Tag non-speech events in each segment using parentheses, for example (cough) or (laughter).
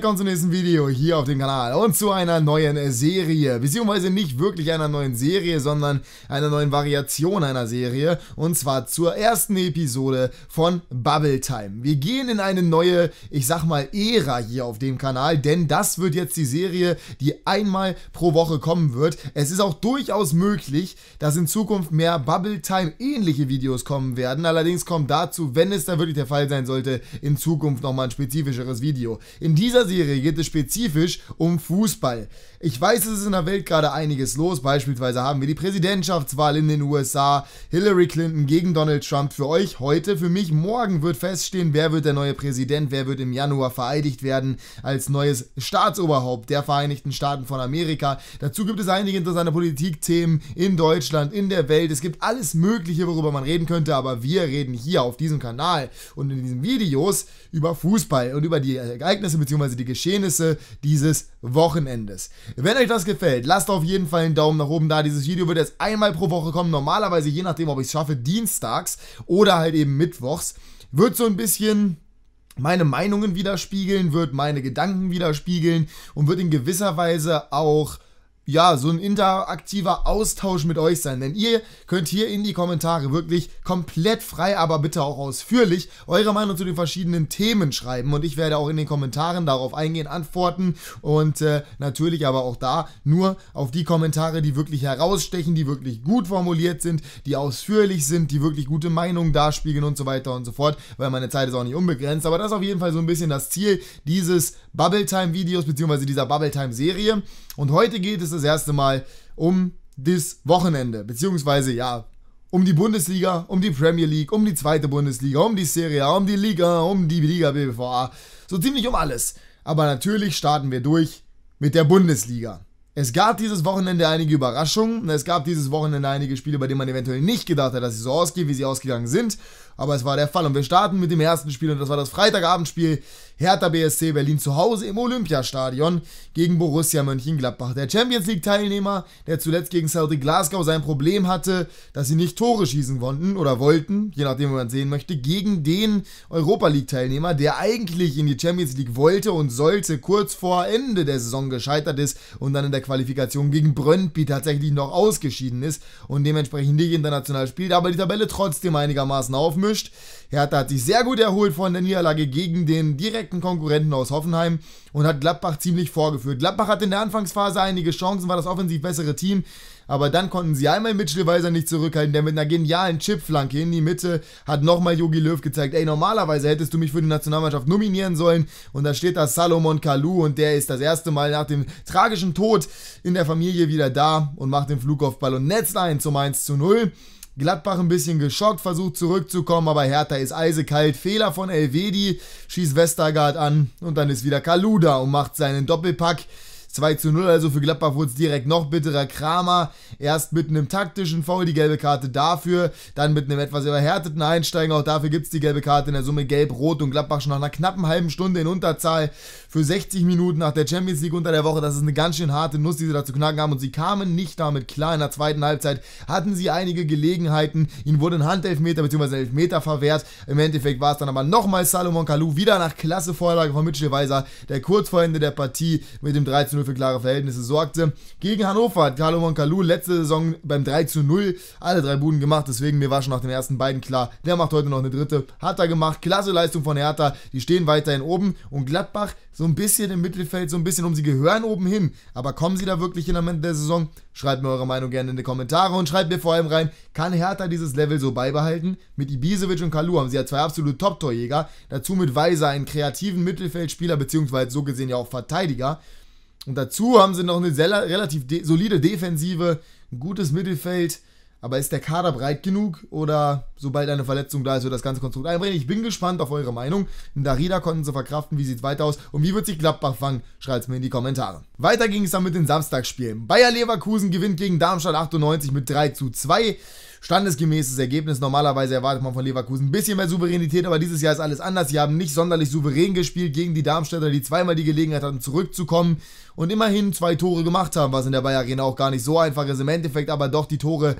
Kommt zum nächsten Video hier auf dem Kanal und zu einer neuen Serie, beziehungsweise nicht wirklich einer neuen Serie, sondern einer neuen Variation einer Serie und zwar zur ersten Episode von Bubble Time. Wir gehen in eine neue, ich sag mal, Ära hier auf dem Kanal, denn das wird jetzt die Serie, die einmal pro Woche kommen wird. Es ist auch durchaus möglich, dass in Zukunft mehr Bubble Time ähnliche Videos kommen werden, allerdings kommt dazu, wenn es da wirklich der Fall sein sollte, in Zukunft nochmal ein spezifischeres Video. In dieser Serie geht es spezifisch um Fußball. Ich weiß, es ist in der Welt gerade einiges los. Beispielsweise haben wir die Präsidentschaftswahl in den USA, Hillary Clinton gegen Donald Trump für euch heute. Für mich morgen wird feststehen, wer wird der neue Präsident, wer wird im Januar vereidigt werden als neues Staatsoberhaupt der Vereinigten Staaten von Amerika. Dazu gibt es einige interessante Politikthemen in Deutschland, in der Welt. Es gibt alles Mögliche, worüber man reden könnte, aber wir reden hier auf diesem Kanal und in diesen Videos über Fußball und über die Ereignisse bzw. die Geschehnisse dieses Wochenendes. Wenn euch das gefällt, lasst auf jeden Fall einen Daumen nach oben da. Dieses Video wird jetzt einmal pro Woche kommen. Normalerweise, je nachdem, ob ich es schaffe, dienstags oder halt eben mittwochs. Wird so ein bisschen meine Meinungen widerspiegeln, wird meine Gedanken widerspiegeln und wird in gewisser Weise auch ja, so ein interaktiver Austausch mit euch sein. Denn ihr könnt hier in die Kommentare wirklich komplett frei, aber bitte auch ausführlich eure Meinung zu den verschiedenen Themen schreiben. Und ich werde auch in den Kommentaren darauf eingehen, antworten. Und äh, natürlich aber auch da nur auf die Kommentare, die wirklich herausstechen, die wirklich gut formuliert sind, die ausführlich sind, die wirklich gute Meinungen darspiegeln und so weiter und so fort. Weil meine Zeit ist auch nicht unbegrenzt. Aber das ist auf jeden Fall so ein bisschen das Ziel dieses Bubble Time Videos, beziehungsweise dieser Bubble Time Serie. Und heute geht es das erste Mal um das Wochenende, beziehungsweise ja, um die Bundesliga, um die Premier League, um die zweite Bundesliga, um die Serie A, um die Liga, um die Liga BBVA, so ziemlich um alles. Aber natürlich starten wir durch mit der Bundesliga. Es gab dieses Wochenende einige Überraschungen. Es gab dieses Wochenende einige Spiele, bei denen man eventuell nicht gedacht hat, dass sie so ausgehen, wie sie ausgegangen sind. Aber es war der Fall. Und wir starten mit dem ersten Spiel und das war das Freitagabendspiel Hertha BSC Berlin zu Hause im Olympiastadion gegen Borussia Mönchengladbach. Der Champions League Teilnehmer, der zuletzt gegen Celtic Glasgow sein Problem hatte, dass sie nicht Tore schießen konnten oder wollten, je nachdem, wie man sehen möchte, gegen den Europa League Teilnehmer, der eigentlich in die Champions League wollte und sollte, kurz vor Ende der Saison gescheitert ist und dann in der Qualifikation gegen Brøndby tatsächlich noch ausgeschieden ist und dementsprechend nicht international spielt, aber die Tabelle trotzdem einigermaßen aufmischt. Hertha hat sich sehr gut erholt von der Niederlage gegen den direkten Konkurrenten aus Hoffenheim und hat Gladbach ziemlich vorgeführt. Gladbach hatte in der Anfangsphase einige Chancen, war das offensiv bessere Team, aber dann konnten sie einmal Mitchell Weiser nicht zurückhalten, der mit einer genialen Chipflanke in die Mitte hat nochmal Jogi Löw gezeigt, ey, normalerweise hättest du mich für die Nationalmannschaft nominieren sollen und da steht da Salomon Kalou und der ist das erste Mal nach dem tragischen Tod in der Familie wieder da und macht den Flugaufball und netzt ein zum 1 zu 0. Gladbach ein bisschen geschockt, versucht zurückzukommen, aber Hertha ist eisekalt. Fehler von Elvedi, schießt Westergaard an und dann ist wieder Kaluda und macht seinen Doppelpack. 2 zu 0, also für Gladbach wurde es direkt noch bitterer. Kramer erst mit einem taktischen Foul die gelbe Karte dafür, dann mit einem etwas überhärteten Einsteigen, auch dafür gibt es die gelbe Karte in der Summe gelb-rot und Gladbach schon nach einer knappen halben Stunde in Unterzahl für 60 Minuten nach der Champions League unter der Woche. Das ist eine ganz schön harte Nuss, die sie da zu knacken haben und sie kamen nicht damit klar. In der zweiten Halbzeit hatten sie einige Gelegenheiten, ihnen wurde ein Handelfmeter bzw. Elfmeter verwehrt. Im Endeffekt war es dann aber nochmal Salomon Kalou, wieder nach klasse Vorlage von Mitchell Weiser, der kurz vor Ende der Partie mit dem 13 0 für klare Verhältnisse sorgte. Gegen Hannover hat Carlo Moncalu letzte Saison beim 3 zu 0 alle drei Buden gemacht, deswegen mir war schon nach den ersten beiden klar, der macht heute noch eine dritte. Hat er gemacht, klasse Leistung von Hertha, die stehen weiterhin oben und Gladbach so ein bisschen im Mittelfeld, so ein bisschen um sie gehören oben hin. Aber kommen sie da wirklich in am Ende der Saison? Schreibt mir eure Meinung gerne in die Kommentare und schreibt mir vor allem rein, kann Hertha dieses Level so beibehalten? Mit Ibisevic und Kalu haben sie ja zwei absolute Top-Torjäger, dazu mit Weiser einen kreativen Mittelfeldspieler, beziehungsweise so gesehen ja auch Verteidiger. Und dazu haben sie noch eine relativ de solide Defensive, ein gutes Mittelfeld. Aber ist der Kader breit genug oder sobald eine Verletzung da ist, wird das ganze Konstrukt einbringen? Ich bin gespannt auf eure Meinung. In Darida konnten sie verkraften. Wie sieht es weiter aus? Und wie wird sich Gladbach fangen? Schreibt es mir in die Kommentare. Weiter ging es dann mit den Samstagsspielen. Bayer Leverkusen gewinnt gegen Darmstadt 98 mit 3 zu 2 standesgemäßes Ergebnis. Normalerweise erwartet man von Leverkusen ein bisschen mehr Souveränität, aber dieses Jahr ist alles anders. Sie haben nicht sonderlich souverän gespielt gegen die Darmstädter, die zweimal die Gelegenheit hatten, zurückzukommen und immerhin zwei Tore gemacht haben, was in der Bayer Arena auch gar nicht so einfach ist. Im Endeffekt aber doch die Tore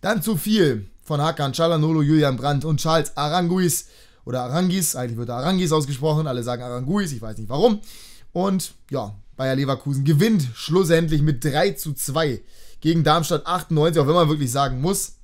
dann zu viel von Hakan Chalanolo, Julian Brandt und Charles Aranguis. oder Arangis, eigentlich wird Arangis ausgesprochen, alle sagen Aranguis, ich weiß nicht warum. Und ja, Bayer Leverkusen gewinnt schlussendlich mit 3 zu 2 gegen Darmstadt 98, auch wenn man wirklich sagen muss,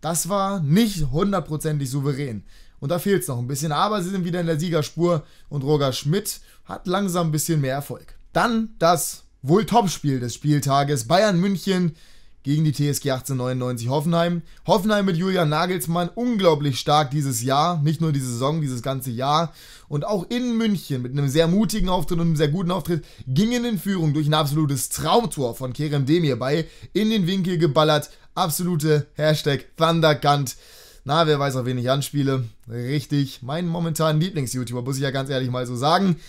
das war nicht hundertprozentig souverän. Und da fehlt es noch ein bisschen, aber sie sind wieder in der Siegerspur und Roger Schmidt hat langsam ein bisschen mehr Erfolg. Dann das wohl Topspiel des Spieltages Bayern München gegen die TSG 1899 Hoffenheim. Hoffenheim mit Julian Nagelsmann unglaublich stark dieses Jahr, nicht nur diese Saison, dieses ganze Jahr. Und auch in München mit einem sehr mutigen Auftritt und einem sehr guten Auftritt gingen in Führung durch ein absolutes Traumtor von Kerem Demir bei, in den Winkel geballert. Absolute Hashtag Thunderkant. Na, wer weiß, auf wen ich anspiele. Richtig, mein momentan Lieblings-YouTuber, muss ich ja ganz ehrlich mal so sagen.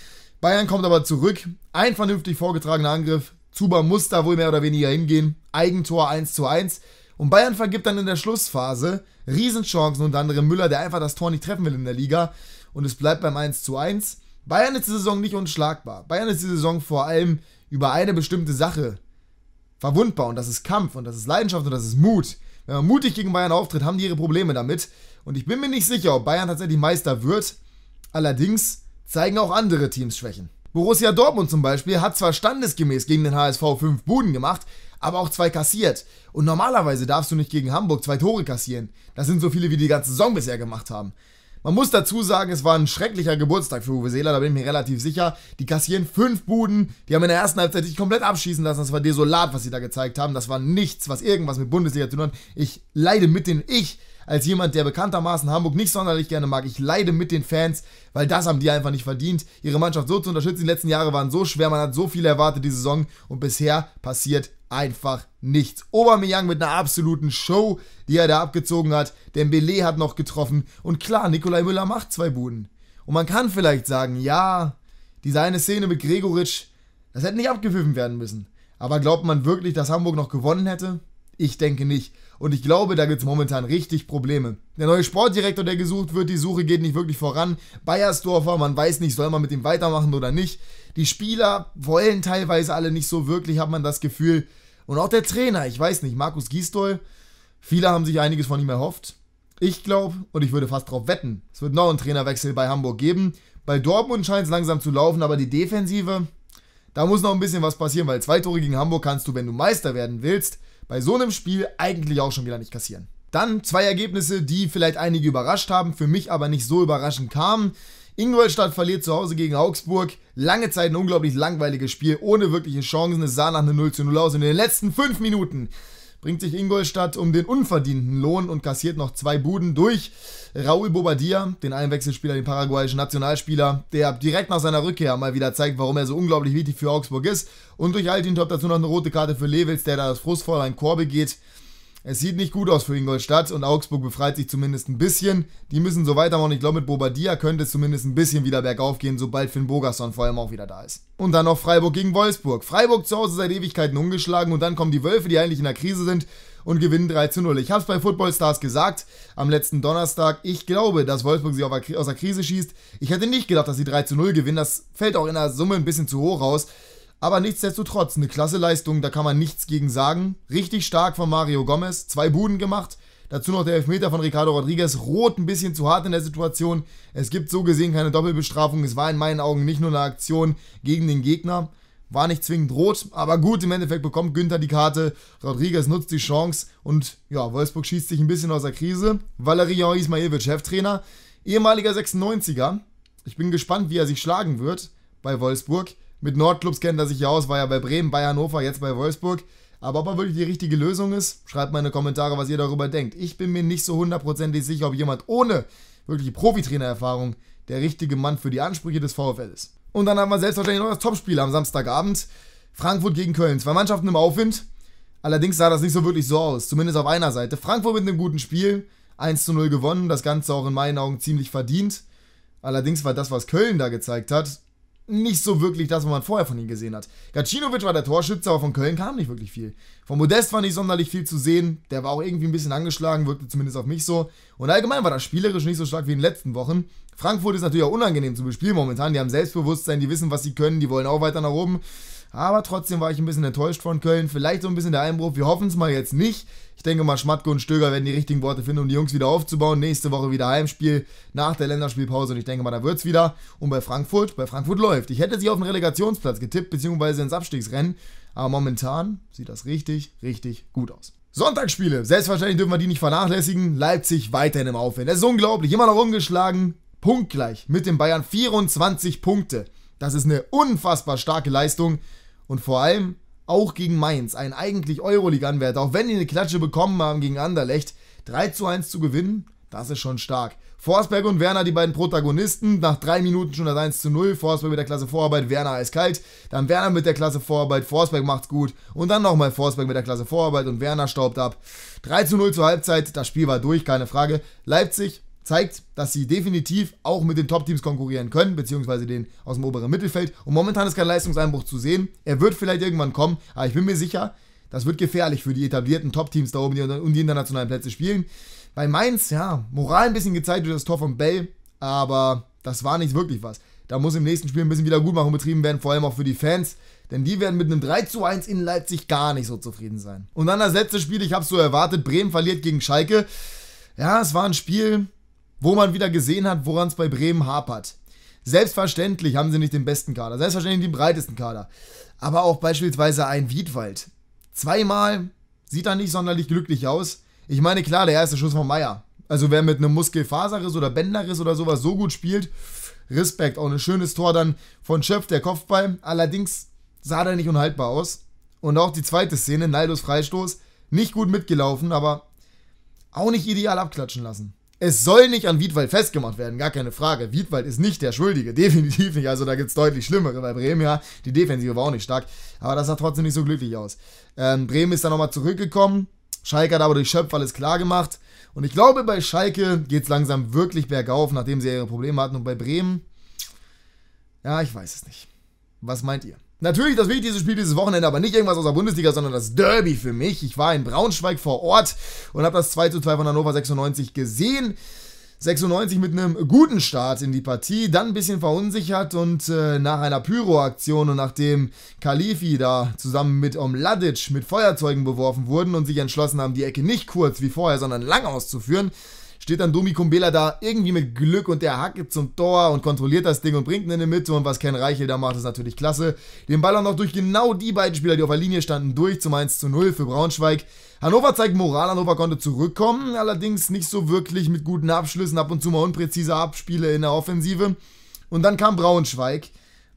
Bayern kommt aber zurück. Ein vernünftig vorgetragener Angriff. Zuba muss da wohl mehr oder weniger hingehen. Eigentor 1 zu 1. Und Bayern vergibt dann in der Schlussphase Riesenchancen, unter anderem Müller, der einfach das Tor nicht treffen will in der Liga. Und es bleibt beim 1 zu 1. Bayern ist die Saison nicht unschlagbar. Bayern ist die Saison vor allem über eine bestimmte Sache verwundbar. Und das ist Kampf und das ist Leidenschaft und das ist Mut. Wenn man mutig gegen Bayern auftritt, haben die ihre Probleme damit. Und ich bin mir nicht sicher, ob Bayern tatsächlich Meister wird. Allerdings zeigen auch andere Teams Schwächen. Borussia Dortmund zum Beispiel hat zwar standesgemäß gegen den HSV fünf Buden gemacht, aber auch zwei kassiert. Und normalerweise darfst du nicht gegen Hamburg zwei Tore kassieren. Das sind so viele, wie die ganze Saison bisher gemacht haben. Man muss dazu sagen, es war ein schrecklicher Geburtstag für Uwe Seeler, da bin ich mir relativ sicher. Die kassieren fünf Buden, die haben in der ersten Halbzeit sich komplett abschießen lassen. Das war desolat, was sie da gezeigt haben. Das war nichts, was irgendwas mit Bundesliga zu tun hat. Ich leide mit den, ich als jemand, der bekanntermaßen Hamburg nicht sonderlich gerne mag. Ich leide mit den Fans, weil das haben die einfach nicht verdient. Ihre Mannschaft so zu unterstützen, die letzten Jahre waren so schwer, man hat so viel erwartet die Saison und bisher passiert einfach nichts. Aubameyang mit einer absoluten Show, die er da abgezogen hat. Dembele hat noch getroffen und klar, Nikolai Müller macht zwei Buden. Und man kann vielleicht sagen, ja, diese eine Szene mit Gregoritsch, das hätte nicht abgepfiffen werden müssen. Aber glaubt man wirklich, dass Hamburg noch gewonnen hätte? Ich denke nicht. Und ich glaube, da gibt es momentan richtig Probleme. Der neue Sportdirektor, der gesucht wird, die Suche geht nicht wirklich voran. Bayersdorfer, man weiß nicht, soll man mit ihm weitermachen oder nicht. Die Spieler wollen teilweise alle nicht so wirklich, hat man das Gefühl. Und auch der Trainer, ich weiß nicht, Markus Gisdol, viele haben sich einiges von ihm erhofft. Ich glaube, und ich würde fast darauf wetten, es wird noch einen Trainerwechsel bei Hamburg geben. Bei Dortmund scheint es langsam zu laufen, aber die Defensive, da muss noch ein bisschen was passieren, weil zwei Tore gegen Hamburg kannst du, wenn du Meister werden willst, bei so einem Spiel eigentlich auch schon wieder nicht kassieren. Dann zwei Ergebnisse, die vielleicht einige überrascht haben, für mich aber nicht so überraschend kamen. Ingolstadt verliert zu Hause gegen Augsburg. Lange Zeit ein unglaublich langweiliges Spiel, ohne wirkliche Chancen. Es sah nach einer 0 zu 0 aus. Und in den letzten fünf Minuten bringt sich Ingolstadt um den unverdienten Lohn und kassiert noch zwei Buden durch Raúl Bobadilla, den Einwechselspieler, den paraguayischen Nationalspieler, der direkt nach seiner Rückkehr mal wieder zeigt, warum er so unglaublich wichtig für Augsburg ist. Und durch Altin Top dazu noch eine rote Karte für Levels, der da das frustvoll ein Chor begeht. Es sieht nicht gut aus für Ingolstadt und Augsburg befreit sich zumindest ein bisschen. Die müssen so weitermachen. Ich glaube, mit Bobadilla könnte es zumindest ein bisschen wieder bergauf gehen, sobald Finn Bogerson vor allem auch wieder da ist. Und dann noch Freiburg gegen Wolfsburg. Freiburg zu Hause seit Ewigkeiten ungeschlagen und dann kommen die Wölfe, die eigentlich in der Krise sind und gewinnen 3 zu 0. Ich habe es bei Football Stars gesagt am letzten Donnerstag. Ich glaube, dass Wolfsburg sie aus der Krise schießt. Ich hätte nicht gedacht, dass sie 3 zu 0 gewinnen. Das fällt auch in der Summe ein bisschen zu hoch raus. Aber nichtsdestotrotz, eine klasse Leistung, da kann man nichts gegen sagen. Richtig stark von Mario Gomez, zwei Buden gemacht. Dazu noch der Elfmeter von Ricardo Rodriguez. Rot ein bisschen zu hart in der Situation. Es gibt so gesehen keine Doppelbestrafung. Es war in meinen Augen nicht nur eine Aktion gegen den Gegner. War nicht zwingend rot, aber gut, im Endeffekt bekommt Günther die Karte. Rodriguez nutzt die Chance und ja, Wolfsburg schießt sich ein bisschen aus der Krise. Valerian Ismailowitsch, Cheftrainer, ehemaliger 96er. Ich bin gespannt, wie er sich schlagen wird bei Wolfsburg. Mit Nordclubs kennt er sich ja aus, war ja bei Bremen, bei Hannover, jetzt bei Wolfsburg. Aber ob er wirklich die richtige Lösung ist, schreibt mal in die Kommentare, was ihr darüber denkt. Ich bin mir nicht so hundertprozentig sicher, ob jemand ohne wirkliche Profitrainererfahrung der richtige Mann für die Ansprüche des VfL ist. Und dann haben wir selbstverständlich noch das Topspiel am Samstagabend. Frankfurt gegen Köln. Zwei Mannschaften im Aufwind. Allerdings sah das nicht so wirklich so aus, zumindest auf einer Seite. Frankfurt mit einem guten Spiel, 1 zu 0 gewonnen, das Ganze auch in meinen Augen ziemlich verdient. Allerdings war das, was Köln da gezeigt hat, nicht so wirklich das, was man vorher von ihm gesehen hat. Gacinovic war der Torschütze, aber von Köln kam nicht wirklich viel. Von Modest war nicht sonderlich viel zu sehen. Der war auch irgendwie ein bisschen angeschlagen, wirkte zumindest auf mich so. Und allgemein war das spielerisch nicht so stark wie in den letzten Wochen. Frankfurt ist natürlich auch unangenehm zu bespielen momentan. Die haben Selbstbewusstsein, die wissen, was sie können, die wollen auch weiter nach oben. Aber trotzdem war ich ein bisschen enttäuscht von Köln. Vielleicht so ein bisschen der Einbruch. Wir hoffen es mal jetzt nicht. Ich denke mal, Schmatke und Stöger werden die richtigen Worte finden, um die Jungs wieder aufzubauen. Nächste Woche wieder Heimspiel nach der Länderspielpause. Und ich denke mal, da wird es wieder. Und bei Frankfurt, bei Frankfurt läuft. Ich hätte sie auf den Relegationsplatz getippt, beziehungsweise ins Abstiegsrennen. Aber momentan sieht das richtig, richtig gut aus. Sonntagsspiele. Selbstverständlich dürfen wir die nicht vernachlässigen. Leipzig weiterhin im Aufwind. Das ist unglaublich. Immer noch ungeschlagen. Punktgleich mit den Bayern. 24 Punkte. Das ist eine unfassbar starke Leistung. Und vor allem auch gegen Mainz, ein eigentlich Euroleague-Anwärter, auch wenn die eine Klatsche bekommen haben gegen Anderlecht, 3 zu 1 zu gewinnen, das ist schon stark. Forsberg und Werner, die beiden Protagonisten, nach drei Minuten schon das 1 zu 0. Forsberg mit der Klasse Vorarbeit, Werner eiskalt. Dann Werner mit der Klasse Vorarbeit, Forsberg macht's gut. Und dann nochmal Forsberg mit der Klasse Vorarbeit und Werner staubt ab. 3 zu 0 zur Halbzeit, das Spiel war durch, keine Frage. Leipzig zeigt, dass sie definitiv auch mit den Top-Teams konkurrieren können, beziehungsweise den aus dem oberen Mittelfeld. Und momentan ist kein Leistungseinbruch zu sehen. Er wird vielleicht irgendwann kommen, aber ich bin mir sicher, das wird gefährlich für die etablierten Top-Teams da oben, die um die internationalen Plätze spielen. Bei Mainz, ja, Moral ein bisschen gezeigt durch das Tor von Bell, aber das war nicht wirklich was. Da muss im nächsten Spiel ein bisschen Wiedergutmachung betrieben werden, vor allem auch für die Fans, denn die werden mit einem 3 zu 1 in Leipzig gar nicht so zufrieden sein. Und dann das letzte Spiel, ich habe es so erwartet, Bremen verliert gegen Schalke. Ja, es war ein Spiel, wo man wieder gesehen hat, woran es bei Bremen hapert. Selbstverständlich haben sie nicht den besten Kader, selbstverständlich den breitesten Kader. Aber auch beispielsweise ein Wiedwald. Zweimal sieht er nicht sonderlich glücklich aus. Ich meine, klar, der erste Schuss von Meier. Also wer mit einem Muskelfaserriss oder Bänderriss oder sowas so gut spielt, Respekt. Auch ein schönes Tor dann von Schöpf, der Kopfball. Allerdings sah der nicht unhaltbar aus. Und auch die zweite Szene, Naldos Freistoß, nicht gut mitgelaufen, aber auch nicht ideal abklatschen lassen. Es soll nicht an Wiedwald festgemacht werden, gar keine Frage. Wiedwald ist nicht der Schuldige, (laughs) definitiv nicht. Also da gibt es deutlich schlimmere. Bei Bremen ja, die Defensive war auch nicht stark, aber das sah trotzdem nicht so glücklich aus. Ähm, Bremen ist dann nochmal zurückgekommen. Schalke hat aber durch Schöpf alles klar gemacht. Und ich glaube, bei Schalke geht es langsam wirklich bergauf, nachdem sie ihre Probleme hatten. Und bei Bremen, ja, ich weiß es nicht. Was meint ihr? Natürlich das wichtigste Spiel dieses Wochenende, aber nicht irgendwas aus der Bundesliga, sondern das Derby für mich. Ich war in Braunschweig vor Ort und habe das 2 zu 2 von Hannover 96 gesehen. 96 mit einem guten Start in die Partie, dann ein bisschen verunsichert und äh, nach einer Pyro-Aktion und nachdem Kalifi da zusammen mit Omladic mit Feuerzeugen beworfen wurden und sich entschlossen haben, die Ecke nicht kurz wie vorher, sondern lang auszuführen, steht dann Domi Kumbela da irgendwie mit Glück und der Hacke zum Tor und kontrolliert das Ding und bringt ihn in die Mitte. Und was Ken Reichel da macht, ist natürlich klasse. Den Ball auch noch durch genau die beiden Spieler, die auf der Linie standen, durch zum 1 zu 0 für Braunschweig. Hannover zeigt Moral, Hannover konnte zurückkommen, allerdings nicht so wirklich mit guten Abschlüssen, ab und zu mal unpräzise Abspiele in der Offensive. Und dann kam Braunschweig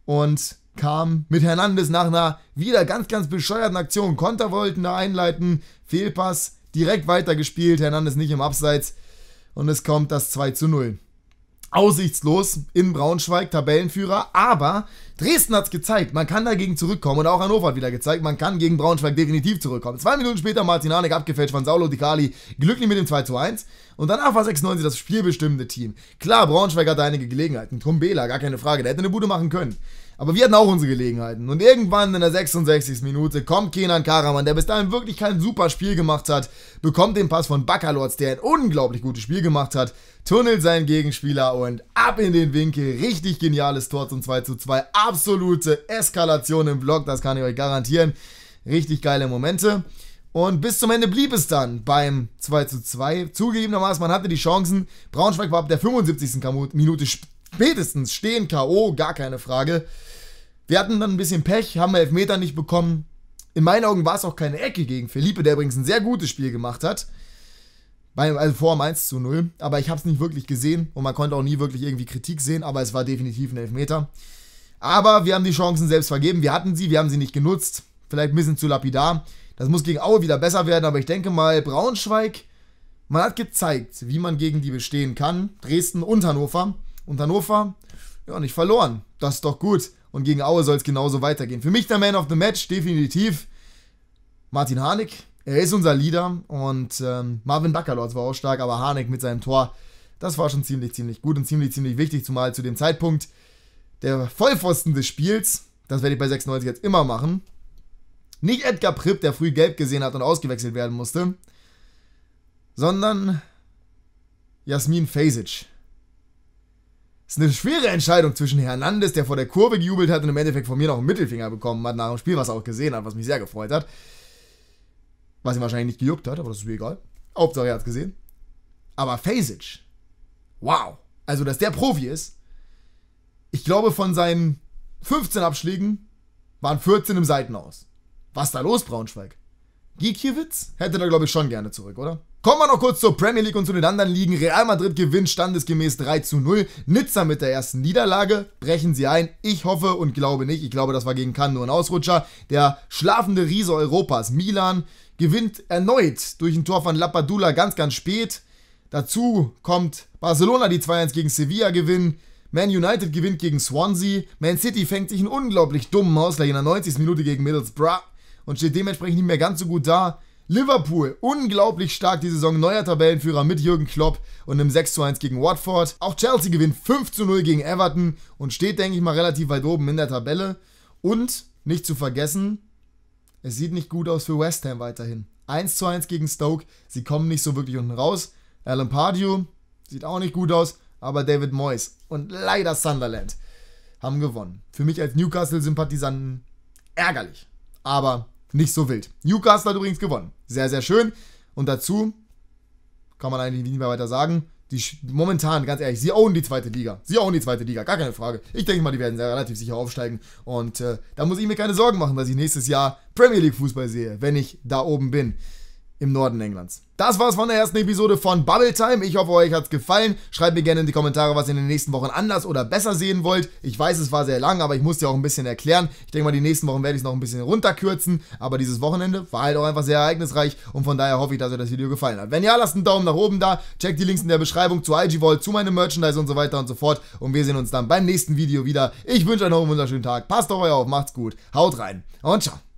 und kam mit Hernandez nach einer wieder ganz, ganz bescheuerten Aktion. Konter wollten da einleiten, Fehlpass, direkt weitergespielt, Hernandez nicht im Abseits und es kommt das 2 zu 0. Aussichtslos in Braunschweig, Tabellenführer, aber Dresden hat es gezeigt, man kann dagegen zurückkommen und auch Hannover hat wieder gezeigt, man kann gegen Braunschweig definitiv zurückkommen. Zwei Minuten später Martin Hanek abgefälscht von Saulo Di Cali, glücklich mit dem 2 zu 1 und danach war 96 das spielbestimmende Team. Klar, Braunschweig hatte einige Gelegenheiten, Trumbela, gar keine Frage, der hätte eine Bude machen können. Aber wir hatten auch unsere Gelegenheiten. Und irgendwann in der 66. Minute kommt Kenan Karaman, der bis dahin wirklich kein super Spiel gemacht hat, bekommt den Pass von Baccalords, der ein unglaublich gutes Spiel gemacht hat, tunnelt seinen Gegenspieler und ab in den Winkel. Richtig geniales Tor zum 2 zu 2. Absolute Eskalation im Block, das kann ich euch garantieren. Richtig geile Momente. Und bis zum Ende blieb es dann beim 2 zu 2. Zugegebenermaßen, man hatte die Chancen. Braunschweig war ab der 75. Minute spätestens stehen K.O., gar keine Frage. Wir hatten dann ein bisschen Pech, haben Elfmeter nicht bekommen. In meinen Augen war es auch keine Ecke gegen Felipe, der übrigens ein sehr gutes Spiel gemacht hat. Also vor dem 1 zu 0. Aber ich habe es nicht wirklich gesehen und man konnte auch nie wirklich irgendwie Kritik sehen, aber es war definitiv ein Elfmeter. Aber wir haben die Chancen selbst vergeben. Wir hatten sie, wir haben sie nicht genutzt. Vielleicht ein bisschen zu lapidar. Das muss gegen Aue wieder besser werden, aber ich denke mal, Braunschweig, man hat gezeigt, wie man gegen die bestehen kann. Dresden und Hannover. Und Hannover, ja, nicht verloren. Das ist doch gut. Und gegen Aue soll es genauso weitergehen. Für mich der Man of the Match, definitiv Martin Harnik. Er ist unser Leader und ähm, Marvin Baccalords war auch stark, aber Harnik mit seinem Tor, das war schon ziemlich, ziemlich gut und ziemlich, ziemlich wichtig, zumal zu dem Zeitpunkt der Vollpfosten des Spiels, das werde ich bei 96 jetzt immer machen, nicht Edgar Pripp, der früh gelb gesehen hat und ausgewechselt werden musste, sondern Jasmin Fasic. Ist eine schwere Entscheidung zwischen Hernandez, der vor der Kurve gejubelt hat und im Endeffekt von mir noch einen Mittelfinger bekommen hat nach dem Spiel, was er auch gesehen hat, was mich sehr gefreut hat. Was ihm wahrscheinlich nicht gejuckt hat, aber das ist mir egal. Hauptsache er hat es gesehen. Aber Fasic, wow. Also, dass der Profi ist. Ich glaube, von seinen 15 Abschlägen waren 14 im Seitenaus. Was ist da los, Braunschweig? Giekiewicz hätte da, glaube ich, schon gerne zurück, oder? Kommen wir noch kurz zur Premier League und zu den anderen Ligen. Real Madrid gewinnt standesgemäß 3 zu 0. Nizza mit der ersten Niederlage. Brechen sie ein. Ich hoffe und glaube nicht. Ich glaube, das war gegen Cannes nur ein Ausrutscher. Der schlafende Riese Europas, Milan, gewinnt erneut durch ein Tor von Lapadula ganz, ganz spät. Dazu kommt Barcelona, die 2-1 gegen Sevilla gewinnen. Man United gewinnt gegen Swansea. Man City fängt sich einen unglaublich dummen Ausgleich in der 90. Minute gegen Middlesbrough und steht dementsprechend nicht mehr ganz so gut da. Liverpool, unglaublich stark die Saison, neuer Tabellenführer mit Jürgen Klopp und einem 6 zu 1 gegen Watford. Auch Chelsea gewinnt 5 zu 0 gegen Everton und steht, denke ich mal, relativ weit oben in der Tabelle. Und, nicht zu vergessen, es sieht nicht gut aus für West Ham weiterhin. 1 zu 1 gegen Stoke, sie kommen nicht so wirklich unten raus. Alan Pardew sieht auch nicht gut aus, aber David Moyes und leider Sunderland haben gewonnen. Für mich als Newcastle-Sympathisanten ärgerlich, aber nicht so wild. Newcastle hat übrigens gewonnen. Sehr, sehr schön. Und dazu kann man eigentlich nicht mehr weiter sagen. Die momentan, ganz ehrlich, sie own die zweite Liga. Sie own die zweite Liga, gar keine Frage. Ich denke mal, die werden sehr relativ sicher aufsteigen. Und äh, da muss ich mir keine Sorgen machen, dass ich nächstes Jahr Premier League Fußball sehe, wenn ich da oben bin im Norden Englands. Das war's von der ersten Episode von Bubble Time. Ich hoffe, euch hat's gefallen. Schreibt mir gerne in die Kommentare, was ihr in den nächsten Wochen anders oder besser sehen wollt. Ich weiß, es war sehr lang, aber ich musste ja auch ein bisschen erklären. Ich denke mal, die nächsten Wochen werde ich es noch ein bisschen runterkürzen. Aber dieses Wochenende war halt auch einfach sehr ereignisreich und von daher hoffe ich, dass euch das Video gefallen hat. Wenn ja, lasst einen Daumen nach oben da. Checkt die Links in der Beschreibung zu IG Vault, zu meinem Merchandise und so weiter und so fort. Und wir sehen uns dann beim nächsten Video wieder. Ich wünsche euch noch einen wunderschönen Tag. Passt auf euch auf, macht's gut, haut rein und ciao.